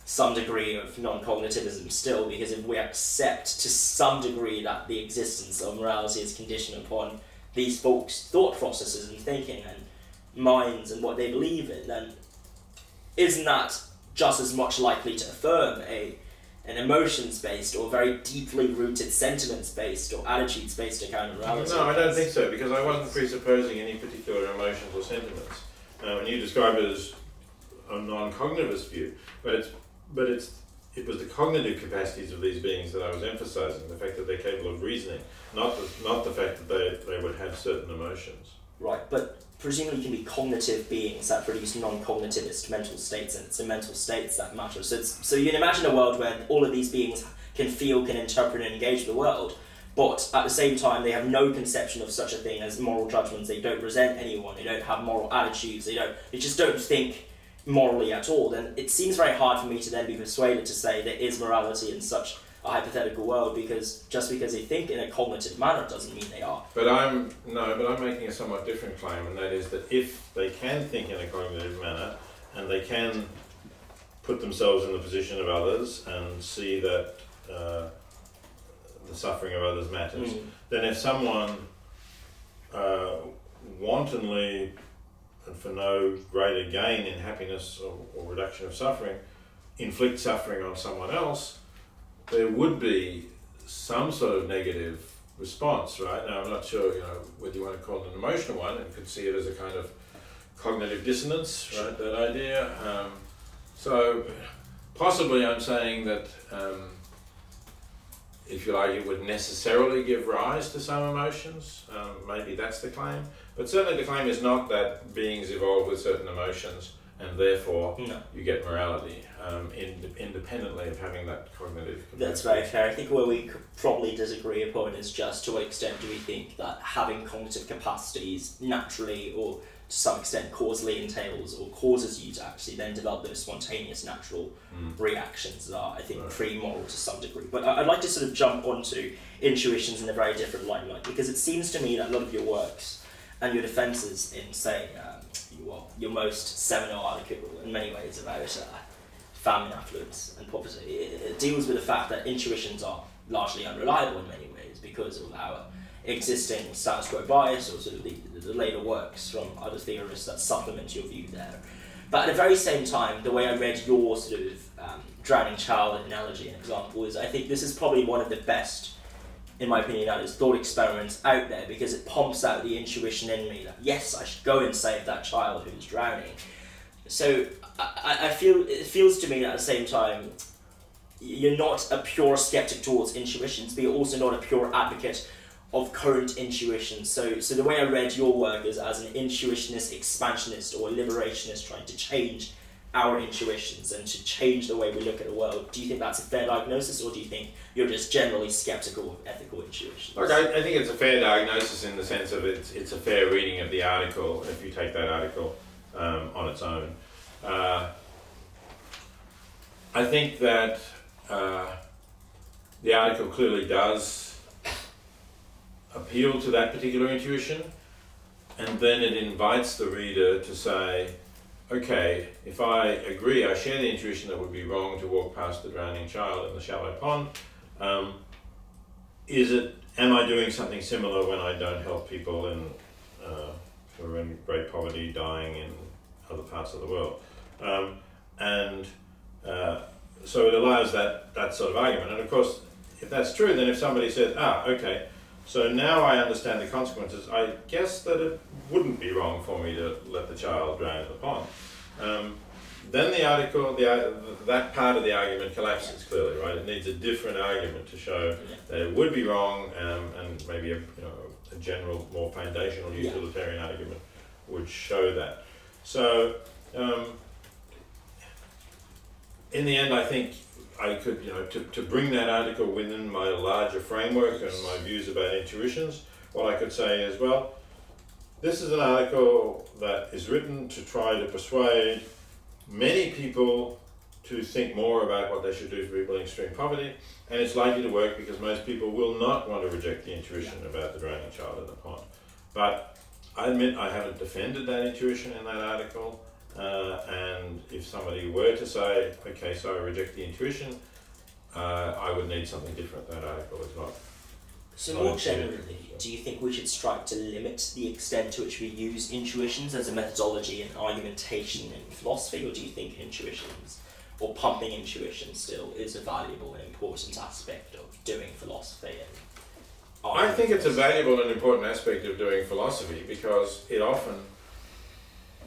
some degree of non-cognitivism still? Because if we accept to some degree that the existence of morality is conditioned upon these folks' thought processes and thinking and minds and what they believe in, then isn't that just as much likely to affirm a an emotions based or very deeply rooted sentiments based or attitudes based account of morality? No, I don't think so because I wasn't presupposing any particular emotions or sentiments. Um, and you describe it as a non-cognitivist view, but it's but it's it was the cognitive capacities of these beings that I was emphasizing, the fact that they're capable of reasoning, not the, not the fact that they, they would have certain emotions. Right, but presumably you can be cognitive beings that produce non-cognitivist mental states, and it's the mental states that matter. So, so you can imagine a world where all of these beings can feel, can interpret, and engage the world, but at the same time they have no conception of such a thing as moral judgments. They don't resent anyone. They don't have moral attitudes. They don't. They just don't think morally at all. Then it seems very hard for me to then be persuaded to say there is morality in such a hypothetical world because just because they think in a cognitive manner doesn't mean they are. But I'm no, but I'm making a somewhat different claim, and that is that if they can think in a cognitive manner and they can put themselves in the position of others and see that uh, the suffering of others matters, Mm. then if someone uh, wantonly and for no greater gain in happiness or, or reduction of suffering inflict suffering on someone else, there would be some sort of negative response, right? Now, I'm not sure, you know, whether you want to call it an emotional one and could see it as a kind of cognitive dissonance, right? That idea. Um, so, possibly I'm saying that, um, if you like, it would necessarily give rise to some emotions. Um, maybe that's the claim. But certainly the claim is not that beings evolve with certain emotions and therefore No. you get morality um, ind- independently of having that cognitive That's very fair. I think where we could probably disagree upon is just to what extent do we think that having cognitive capacities naturally or to some extent causally entails or causes you to actually then develop those spontaneous natural Mm. reactions that are, I think, Right. pre-moral to some degree. But I- I'd like to sort of jump onto intuitions in a very different limelight because it seems to me that a lot of your works and your defences in, saying um, well, your most seminal article in many ways about uh, famine, affluence, and poverty, it, it deals with the fact that intuitions are largely unreliable in many ways because of our existing status quo bias or sort of the, the later works from other theorists that supplement your view there. But at the very same time, the way I read your sort of um, drowning child analogy and example is I think this is probably one of the best, in my opinion, that is thought experiments out there because it pumps out the intuition in me that yes, I should go and save that child who's drowning. So I, I- feel it feels to me that at the same time you're not a pure skeptic towards intuitions, but you're also not a pure advocate of current intuitions. So, so the way I read your work is as an intuitionist, expansionist, or liberationist trying to change our intuitions and to change the way we look at the world. Do you think that's a fair diagnosis, or do you think you're just generally skeptical of ethical intuitions? Look, I, I think it's a fair diagnosis in the sense of it's, it's a fair reading of the article if you take that article um, on its own. Uh, I think that uh, the article clearly does appeal to that particular intuition, and then it invites the reader to say, okay, if I agree, I share the intuition that it would be wrong to walk past the drowning child in the shallow pond. Um, is it am I doing something similar when I don't help people in uh, who are in great poverty, dying in other parts of the world? Um, and uh, so it allows that that sort of argument. And of course, if that's true, then if somebody says, ah, okay, so now I understand the consequences, I guess that it wouldn't be wrong for me to let the child drown in the pond. Um, then the article, the, uh, that part of the argument collapses clearly, right? It needs a different argument to show that it would be wrong, um, and maybe a, you know, a general, more foundational Yeah. utilitarian argument would show that. So, um, in the end, I think I could, you know, to, to bring that article within my larger framework and my views about intuitions, what I could say is, well, this is an article that is written to try to persuade many people to think more about what they should do for people in extreme poverty, and it's likely to work because most people will not want to reject the intuition about the drowning child in the pond. But I admit I haven't defended that intuition in that article, uh, and if somebody were to say, okay, so I reject the intuition, uh, I would need something different. That article is not. So Not more generally, do you think we should strive to limit the extent to which we use intuitions as a methodology in argumentation in philosophy, or do you think intuitions or pumping intuition still is a valuable and important aspect of doing philosophy and I think it's a valuable and important aspect of doing philosophy because it often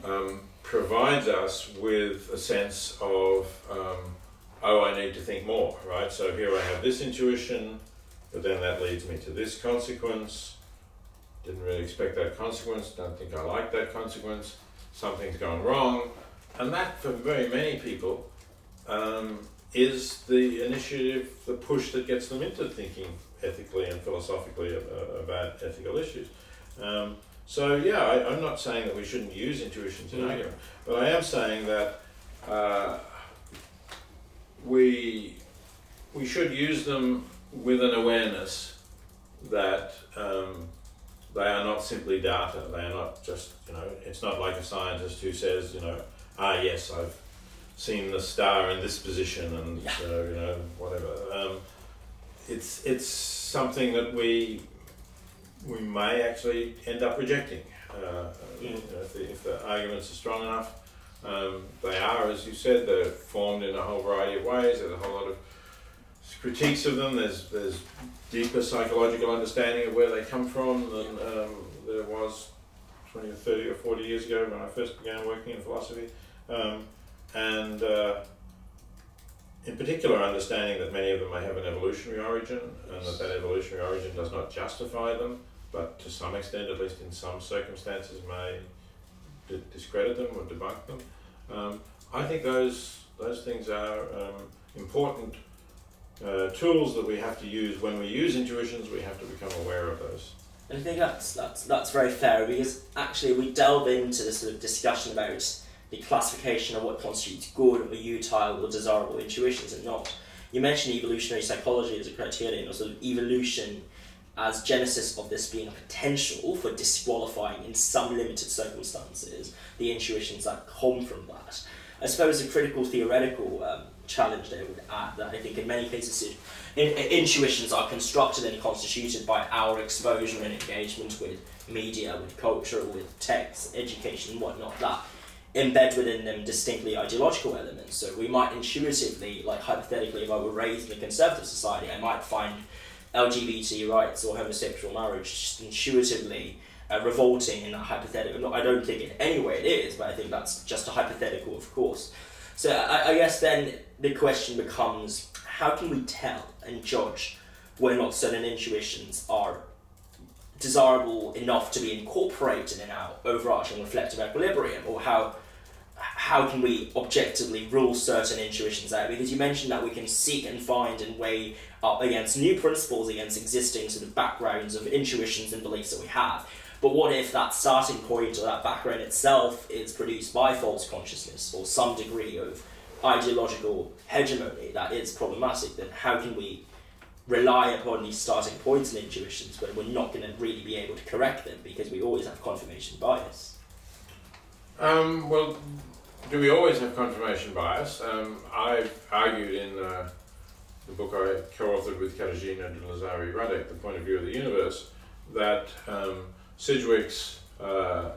um, provides us with a sense of, um, oh, I need to think more, right? So here I have this intuition, but then that leads me to this consequence. Didn't really expect that consequence, don't think I like that consequence, something's gone wrong. And that, for very many people, um, is the initiative, the push that gets them into thinking ethically and philosophically about ethical issues. Um, so yeah, I, I'm not saying that we shouldn't use intuitions in Mm. argument, but I am saying that uh, we we should use them with an awareness that um, they are not simply data. They are not just you know. It's not like a scientist who says you know, ah yes, I've seen the star in this position and Yeah. uh, you know whatever. Um, it's it's something that we we may actually end up rejecting. Uh, you if, the, if the arguments are strong enough, um, they are, as you said, they're formed in a whole variety of ways. There's a whole lot of critiques of them. There's there's deeper psychological understanding of where they come from than um, there was 20 or 30 or 40 years ago when I first began working in philosophy. Um, and uh, in particular, understanding that many of them may have an evolutionary origin and that that evolutionary origin does not justify them, but to some extent, at least in some circumstances, may di- discredit them or debunk them. Um, I think those those things are um, important uh, tools that we have to use when we use intuitions. We have to become aware of those. And I think that's that's that's very fair because actually we delve into the sort of discussion about the classification of what constitutes good or utile or desirable intuitions and not. You mentioned evolutionary psychology as a criterion or sort of evolution as genesis of this being a potential for disqualifying in some limited circumstances the intuitions that come from that. I suppose a critical theoretical um, challenge there would add that I think in many cases in, intuitions are constructed and constituted by our exposure and engagement with media, with culture, with text, education, and whatnot. That embed within them distinctly ideological elements. So we might intuitively, like hypothetically, if I were raised in a conservative society, I might find LGBT rights or homosexual marriage just intuitively uh, revolting in that hypothetical. No, I don't think in any way it is, but I think that's just a hypothetical, of course. So I, I guess then the question becomes how can we tell and judge whether or not certain intuitions are desirable enough to be incorporated in our overarching reflective equilibrium, or how how can we objectively rule certain intuitions out? Because you mentioned that we can seek and find and weigh up against new principles, against existing sort of backgrounds of intuitions and beliefs that we have. But what if that starting point or that background itself is produced by false consciousness or some degree of ideological hegemony that is problematic? Then how can we rely upon these starting points and intuitions when we're not going to really be able to correct them because we always have confirmation bias? Um, well, do we always have confirmation bias? Um, I've argued in uh, the book I co-authored with Katarzyna de Lazari Radek, The Point of View of the Universe, that um, Sidgwick's uh,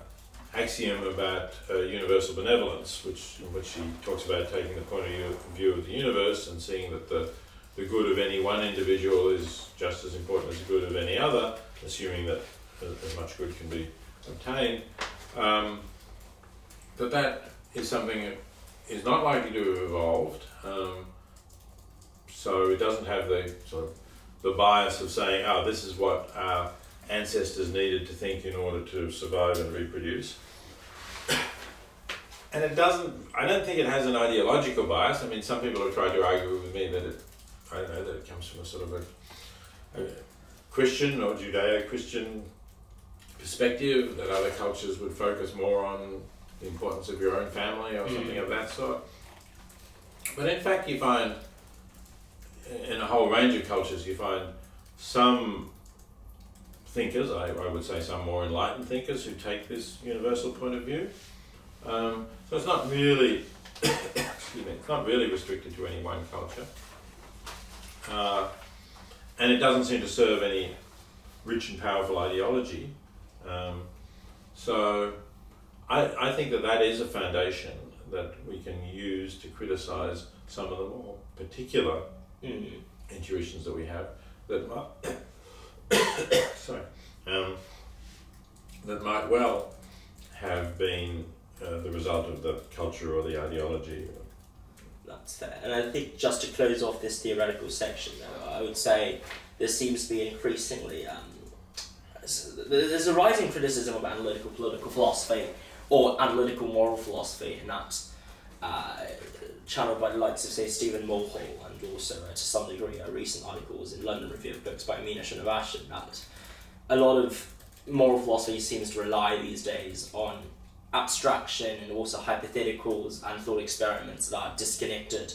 axiom about uh, universal benevolence, which in which he talks about taking the point of view, of the universe and seeing that the, the good of any one individual is just as important as the good of any other, assuming that as, as much good can be obtained. Um, that that is something that is not likely to have evolved. Um, so it doesn't have the sort of the bias of saying, "Oh, this is what our ancestors needed to think in order to survive and reproduce." and it doesn't. I don't think it has an ideological bias. I mean, some people have tried to argue with me that it, I don't know, that it comes from a sort of a, a Christian or Judeo-Christian perspective that other cultures would focus more on the importance of your own family or something of that sort. But in fact, you find in a whole range of cultures, you find some thinkers, I, I would say some more enlightened thinkers, who take this universal point of view. Um, so it's not really, excuse me, it's not really restricted to any one culture. Uh, and it doesn't seem to serve any rich and powerful ideology. Um, so I, I think that that is a foundation that we can use to criticize some of the more particular Mm. intuitions that we have that might, sorry, um, that might well have been uh, the result of the culture or the ideology. That's fair. And I think just to close off this theoretical section, though, I would say there seems to be increasingly um, there's a rising criticism of analytical political philosophy or analytical moral philosophy, and that's uh, channeled by the likes of say Stephen Mulhall and also uh, to some degree recent articles in London Review of Books by Mina Srinivasan that a lot of moral philosophy seems to rely these days on abstraction and also hypotheticals and thought experiments that are disconnected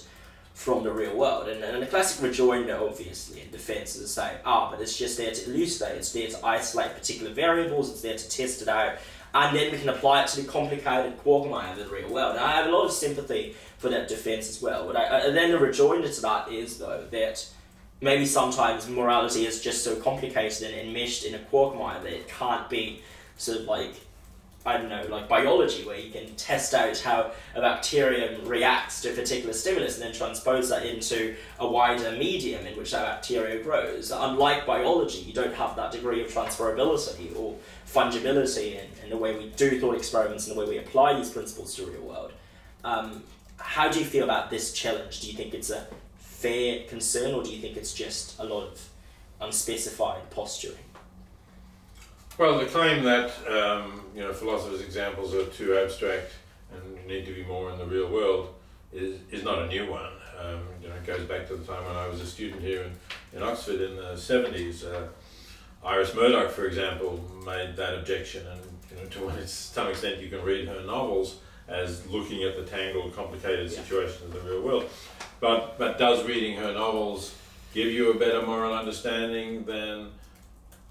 from the real world. And, and a classic rejoinder, obviously, in defense is to say, ah, but it's just there to elucidate, it's there to isolate particular variables, it's there to test it out, and then we can apply it to the complicated quagmire of the real world. And I have a lot of sympathy for that defense as well. But I, I, then the rejoinder to that is, though, that maybe sometimes morality is just so complicated and enmeshed in a quagmire that it can't be sort of like I don't know, like biology, where you can test out how a bacterium reacts to a particular stimulus and then transpose that into a wider medium in which that bacteria grows. Unlike biology, you don't have that degree of transferability or fungibility in, in the way we do thought experiments and the way we apply these principles to the real world. Um, how do you feel about this challenge? Do you think it's a fair concern or do you think it's just a lot of unspecified posturing? Well, the claim that um, you know philosophers' examples are too abstract and need to be more in the real world is, is not a new one. Um, you know, it goes back to the time when I was a student here in, in Oxford in the seventies. Uh, Iris Murdoch, for example, made that objection, and you know, to some extent, you can read her novels as looking at the tangled, complicated Yeah. situations of the real world. But but does reading her novels give you a better moral understanding than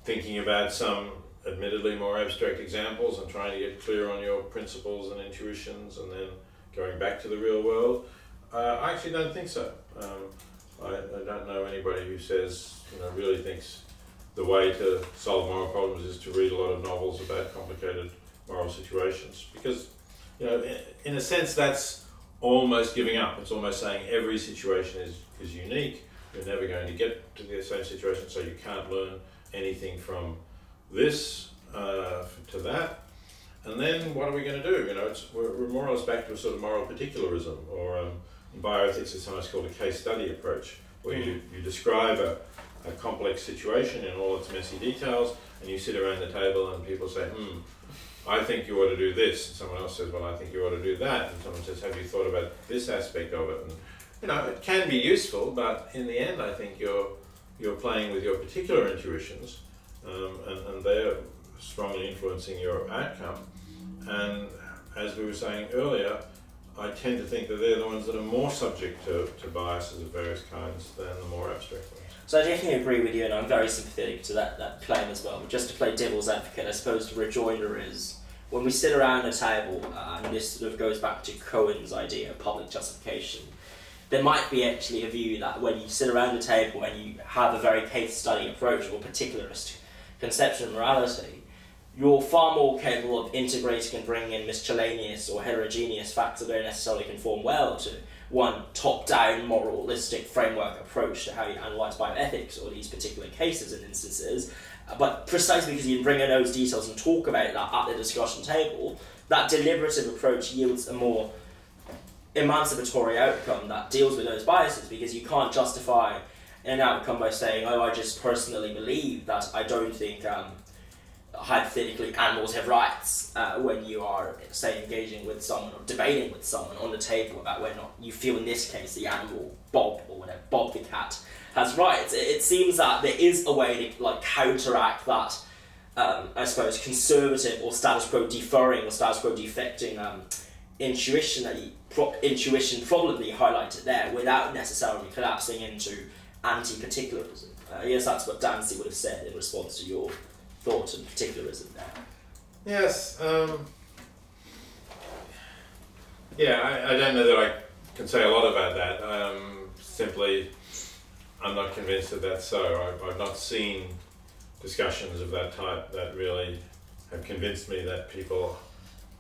thinking about some admittedly more abstract examples and trying to get clear on your principles and intuitions and then going back to the real world? Uh, I actually don't think so. Um, I, I don't know anybody who says, you know, really thinks the way to solve moral problems is to read a lot of novels about complicated moral situations because, you know, in, in a sense, that's almost giving up. It's almost saying every situation is, is unique. You're never going to get to the same situation, so you can't learn anything from this uh, to that. And then what are we going to do? You know, it's, we're, we're more or less back to a sort of moral particularism, or um, in bioethics, it's sometimes called a case study approach, where you, you describe a, a complex situation in all its messy details, and you sit around the table and people say, hmm, I think you ought to do this. And someone else says, well, I think you ought to do that. And someone says, have you thought about this aspect of it? And, you know, it can be useful, but in the end, I think you're, you're playing with your particular intuitions, um, and, and they're strongly influencing your outcome. And as we were saying earlier, I tend to think that they're the ones that are more subject to, to biases of various kinds than the more abstract ones. So I definitely agree with you, and I'm very sympathetic to that, that claim as well. But just to play devil's advocate, I suppose the rejoinder is when we sit around a table, uh, and this sort of goes back to Cohen's idea of public justification, there might be actually a view that when you sit around a table and you have a very case study approach or particularist conception of morality, you're far more capable of integrating and bringing in miscellaneous or heterogeneous facts that don't necessarily conform well to one top-down moralistic framework approach to how you analyse bioethics or these particular cases and instances. Uh, But precisely because you can bring in those details and talk about that at the discussion table, that deliberative approach yields a more emancipatory outcome that deals with those biases because you can't justify an outcome by saying, oh, I just personally believe that I don't think um, hypothetically animals have rights uh, when you are, say, engaging with someone or debating with someone on the table about whether or not you feel in this case the animal, Bob or whatever, Bob the cat, has rights. It, it seems that there is a way to like counteract that. Um, I suppose conservative or status quo deferring or status quo defecting um, intuition that you, pro- intuition probably highlighted there without necessarily collapsing into anti-particularism. Uh, I guess that's what Dancy would have said in response to your thought and particularism there. Yes. Um, yeah, I, I don't know that I can say a lot about that. Um, simply, I'm not convinced that that's so. I've, I've not seen discussions of that type that really have convinced me that people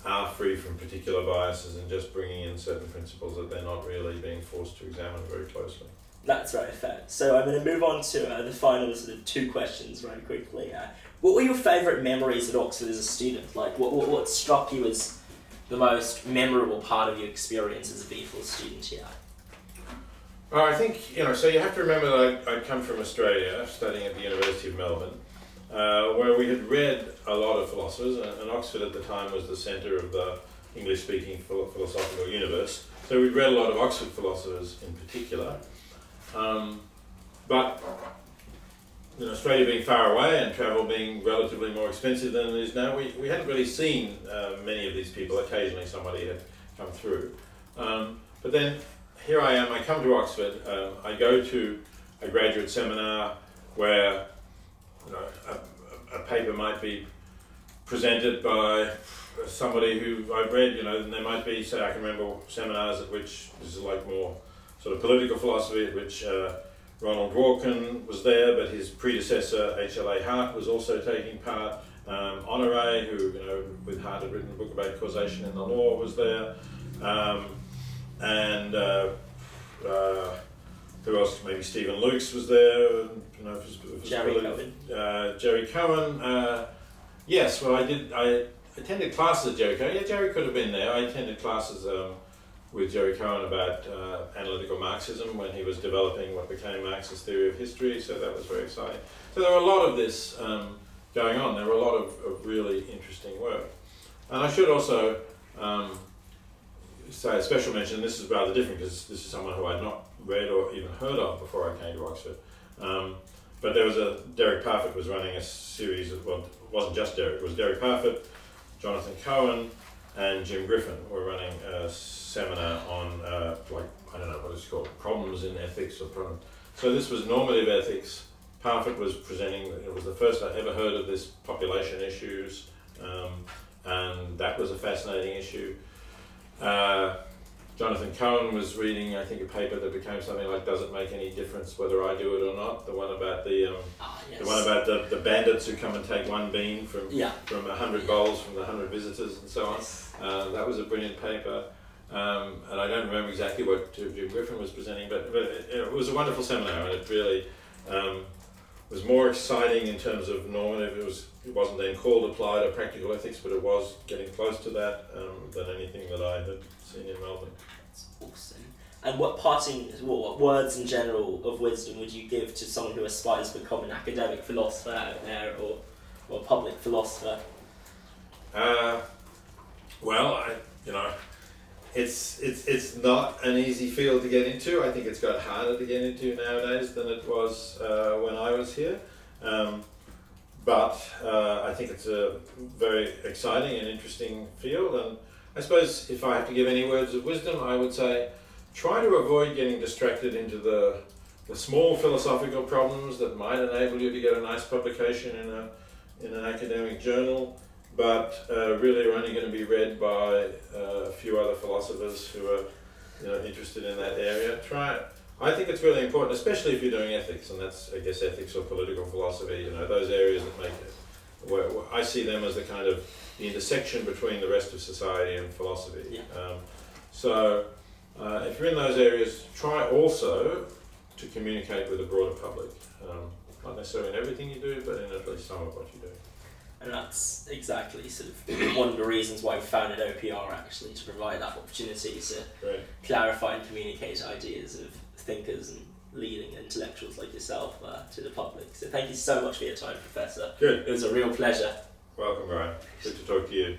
are free from particular biases and just bringing in certain principles that they're not really being forced to examine very closely. That's very fair. So I'm going to move on to uh, the final sort of two questions very quickly. Uh, what were your favourite memories at Oxford as a student? Like, what, what, what struck you as the most memorable part of your experience as a BPhil student here? Oh, I think, you know, so you have to remember that I, I come from Australia, studying at the University of Melbourne, uh, where we had read a lot of philosophers, and, and Oxford at the time was the centre of the English speaking philosophical universe. So we'd read a lot of Oxford philosophers in particular. Um, but you know, Australia being far away and travel being relatively more expensive than it is now, we, we hadn't really seen uh, many of these people. Occasionally somebody had come through. Um, but then here I am, I come to Oxford, um, I go to a graduate seminar where you know, a, a paper might be presented by somebody who I've read, you know, and there might be, say, I can remember seminars at which this is like more sort of political philosophy, at which uh, Ronald Dworkin was there, but his predecessor H.L.A. Hart was also taking part. Um, Honore, who you know with Hart had written a book about causation in the law, was there, um, and uh, uh, who else? Maybe Steven Lukes was there. You know, if it was, Jerry Cohen. Uh, Jerry Cohen. Uh, yes, well, I did. I attended classes at Jerry Cohen. Yeah, Jerry could have been there. I attended classes. Um, with Jerry Cohen about uh, analytical Marxism when he was developing what became Marx's theory of history, so that was very exciting. So there were a lot of this um, going on. There were a lot of, of, really interesting work. And I should also um, say a special mention, this is rather different because this is someone who I'd not read or even heard of before I came to Oxford. Um, but there was a, Derek Parfit was running a series of, well, it wasn't just Derek, it was Derek Parfit, Jonathan Cohen, and Jim Griffin were running a seminar on uh, like I don't know what it's called problems in ethics or problems. So this was normative ethics. Parfit was presenting. It was the first I ever heard of this population issues, um, and that was a fascinating issue. Uh, Jonathan Cohen was reading, I think, a paper that became something like "Does it make any difference whether I do it or not?" The one about the um, ah, yes. the one about the, the bandits who come and take one bean from yeah. from a hundred bowls from the hundred visitors and so on. Uh, that was a brilliant paper. Um, and I don't remember exactly what Jim Griffin was presenting, but, but it, it, was a wonderful seminar, and it really um, was more exciting in terms of normative. It was it wasn't then called applied or practical ethics, but it was getting close to that um, than anything that I had seen in Melbourne. That's awesome. And what parting, what words in general of wisdom would you give to someone who aspires to become an academic philosopher out there, or or a public philosopher? Uh, well, I you know it's it's it's not an easy field to get into. I think it's got harder to get into nowadays than it was uh, when I was here. Um, but uh, I think it's a very exciting and interesting field. And I suppose if I have to give any words of wisdom, I would say try to avoid getting distracted into the the small philosophical problems that might enable you to get a nice publication in a in an academic journal but uh, really are only going to be read by uh, a few other philosophers who are you know, interested in that area. Try it. I think it's really important, especially if you're doing ethics, and that's, I guess, ethics or political philosophy, you know, those areas that make it, where, where I see them as the kind of the intersection between the rest of society and philosophy. Yeah. Um, so, uh, if you're in those areas, try also to communicate with a broader public. Um, not necessarily in everything you do, but in at least some of what you do. And that's exactly sort of one of the reasons why we founded OPR actually to provide that opportunity to Right. clarify and communicate ideas of thinkers and leading intellectuals like yourself uh, to the public. So thank you so much for your time, Professor. Good. It was a real pleasure. Welcome, Brian. Good to talk to you.